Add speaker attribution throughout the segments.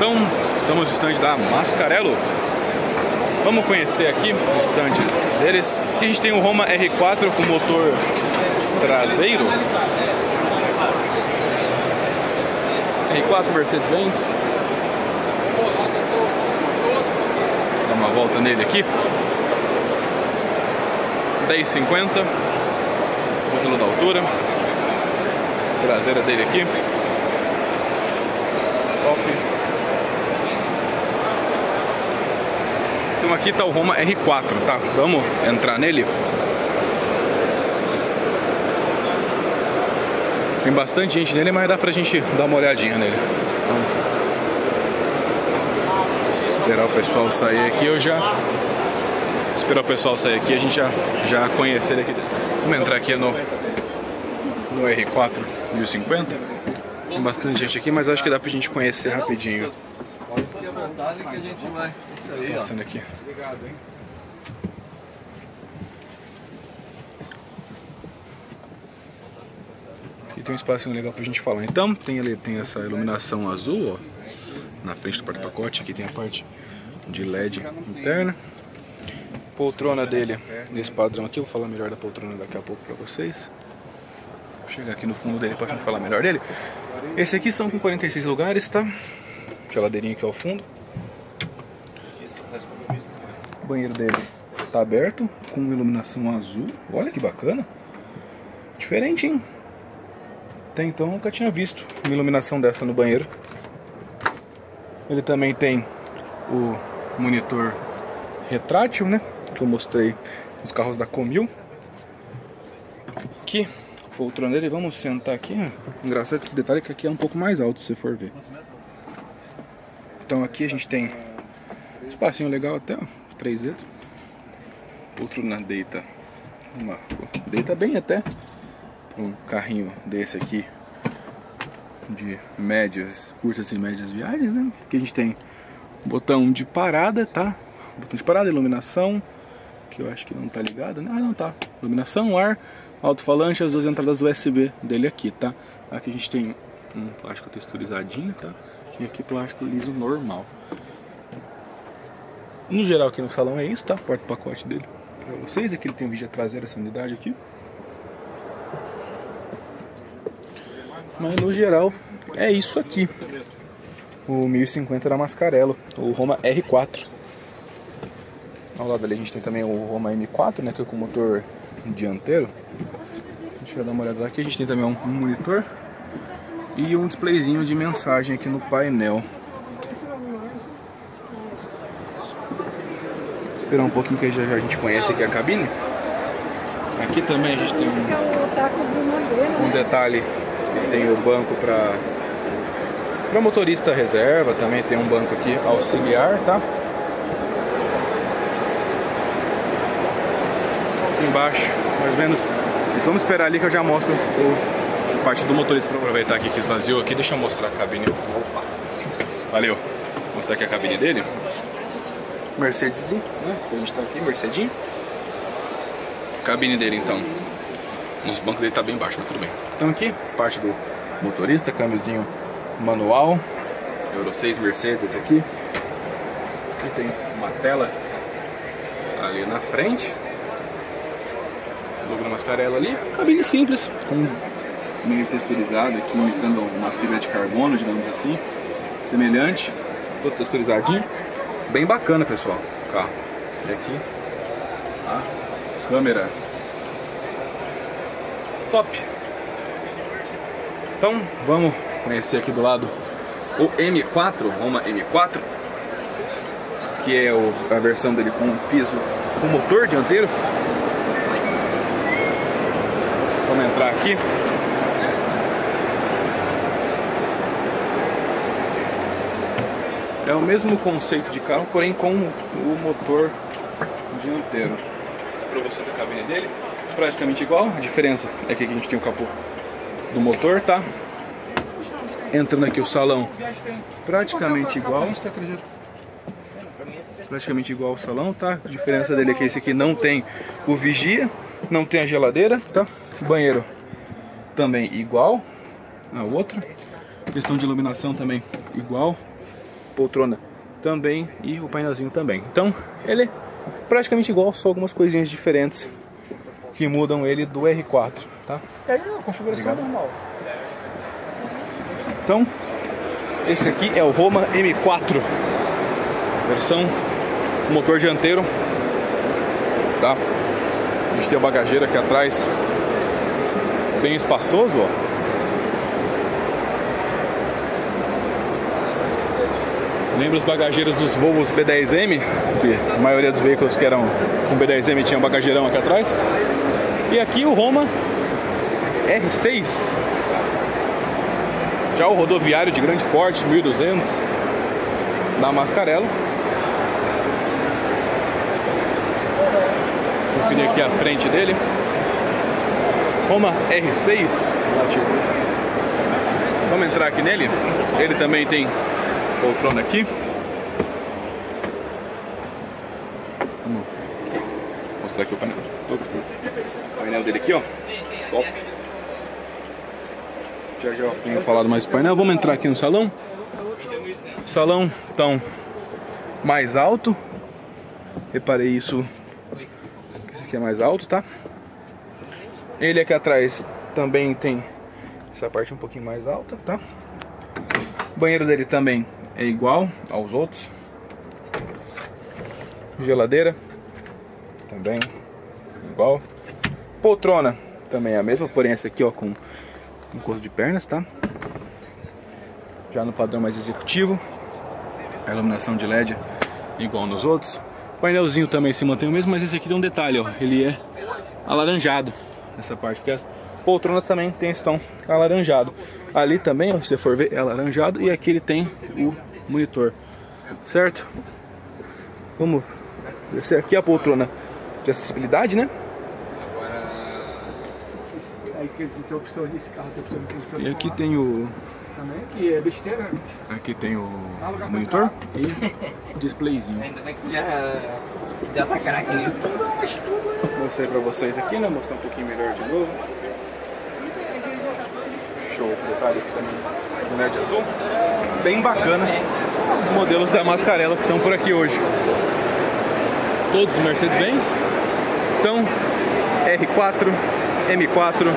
Speaker 1: Então, estamos no stand da Mascarello. Vamos conhecer aqui o stand deles. Aqui a gente tem o Roma R4 com motor traseiro. R4 Mercedes-Benz. Dá uma volta nele aqui. 1050. Módulo da altura. Traseira dele aqui. Top. Então aqui tá o Roma R4, tá? Vamos entrar nele? Tem bastante gente nele, mas dá pra gente dar uma olhadinha nele. Esperar o pessoal sair aqui, eu já... Esperar o pessoal sair aqui, a gente já, já conhecer ele aqui dentro. Vamos entrar aqui no, no R4 1050. Tem bastante gente aqui, mas acho que dá pra gente conhecer rapidinho. Passando aqui. Obrigado, hein? Aqui tem um espacinho legal pra gente falar. Então, tem ali tem essa iluminação azul, ó, na frente do porta-pacote. Aqui tem a parte de LED interna. Poltrona dele nesse padrão aqui. Eu vou falar melhor da poltrona daqui a pouco pra vocês. Vou chegar aqui no fundo dele pra gente falar melhor dele. Esse aqui são com 46 lugares, tá? Geladeirinha aqui ao fundo. O banheiro dele tá aberto, com iluminação azul. Olha que bacana. Diferente, hein? Até então nunca tinha visto uma iluminação dessa no banheiro. Ele também tem o monitor retrátil, né? Que eu mostrei nos carros da Comil. Aqui, poltrona dele, vamos sentar aqui. Engraçado que o detalhe é que aqui é um pouco mais alto, se for ver. Então aqui a gente tem espacinho legal até, ó, três dedos. Poltrona deita, uma, deita bem até um carrinho desse aqui de médias, curtas e médias viagens, né? Aqui a gente tem botão de parada, tá? Botão de parada, iluminação, que eu acho que não tá ligado, né? Ah, não tá. Iluminação, ar, alto-falante, as duas entradas USB dele aqui, tá? Aqui a gente tem um plástico texturizadinho, tá? E aqui plástico liso normal. No geral aqui no salão é isso, tá? Porta-pacote dele pra vocês. Aqui ele tem vídeo traseira essa unidade aqui. Mas no geral é isso aqui. O 1050 da Mascarello, o Roma R4. Ao lado ali a gente tem também o Roma M4, né, que é com motor dianteiro. Deixa eu dar uma olhada aqui, a gente tem também um monitor e um displayzinho de mensagem aqui no painel. Esperar um pouquinho que já, já a gente conhece aqui a cabine. Aqui também a gente tem um, um detalhe tem o banco para para motorista reserva, também tem um banco aqui auxiliar, tá? Embaixo, mais ou menos. Vamos esperar ali que eu já mostro o, a parte do motorista para aproveitar aqui que esvaziou aqui. Deixa eu mostrar a cabine. Opa. Valeu. Vou mostrar aqui a cabine dele. Mercedes, né? A gente tá aqui, Mercedinho. Cabine dele então. Os bancos dele tá bem baixo, mas tudo bem. Então aqui, parte do motorista, câmbiozinho manual. Euro 6 Mercedes esse aqui. Aqui tem uma tela ali na frente. Logo na mascarela ali. Cabine simples, com meio texturizado aqui, imitando uma fibra de carbono, digamos assim. Semelhante, todo texturizadinho. Bem bacana, pessoal, o carro. E aqui, a câmera top. Então vamos conhecer aqui do lado o M4, Roma M4, que é o, a versão dele com piso com motor dianteiro. Vamos entrar aqui. É o mesmo conceito de carro, porém com o motor dianteiro. Para vocês a cabine dele praticamente igual, a diferença é que aqui a gente tem o capô do motor, tá? Entrando aqui o salão, praticamente igual. Praticamente igual ao salão, tá? A diferença dele é que esse aqui não tem o vigia, não tem a geladeira, tá? O banheiro também igual ao outro. Questão de iluminação também igual poltrona também e o painelzinho também. Então, ele é praticamente igual, só algumas coisinhas diferentes que mudam ele do R4, tá?
Speaker 2: É a configuração Obrigado. normal.
Speaker 1: Então, esse aqui é o Roma M4, versão motor dianteiro, tá? A gente tem a bagageira aqui atrás, bem espaçoso, ó. Lembra os bagageiros dos Volvos B10M? Que a maioria dos veículos que eram com B10M tinham bagageirão aqui atrás. E aqui o Roma R6. Já o rodoviário de grande porte, 1200 da Mascarello. Conferir aqui a frente dele. Roma R6. Vamos entrar aqui nele. Ele também tem poltrona aqui. Vamos mostrar aqui o painel. O painel dele aqui, ó. Top. Já já tenho falado mais do painel. Vamos entrar aqui no salão. salão então mais alto. Reparei isso. Esse aqui é mais alto, tá? Ele aqui atrás também tem essa parte um pouquinho mais alta, tá? O banheiro dele também é igual aos outros. Geladeira também igual. Poltrona também é a mesma, porém essa aqui ó com encosto de pernas, tá? Já no padrão mais executivo. A iluminação de LED igual nos outros. O painelzinho também se mantém o mesmo, mas esse aqui tem um detalhe, ó, ele é alaranjado essa parte, porque as poltronas também tem esse tom alaranjado. Ali também, ó, se você for ver, é alaranjado e aqui ele tem o monitor, certo? Vamos descer aqui a poltrona de acessibilidade, né?
Speaker 2: Aí quer dizer, tem opção desse carro, tem opção
Speaker 1: de E aqui tem o.
Speaker 2: Também, que é besteira. Né?
Speaker 1: Aqui tem o monitor e displayzinho.
Speaker 3: Ainda bem que você já, já tá craque nisso.
Speaker 1: Mostrei pra vocês aqui, né? Mostrar um pouquinho melhor de novo. Show, detalhe aqui também. O LED azul. Bem bacana os modelos da Mascarella que estão por aqui hoje. Todos Mercedes-Benz. Então, R4, M4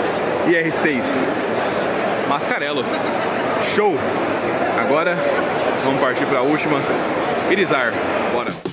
Speaker 1: e R6. Mascarello. Show! Agora vamos partir para a última. Irizar. Bora!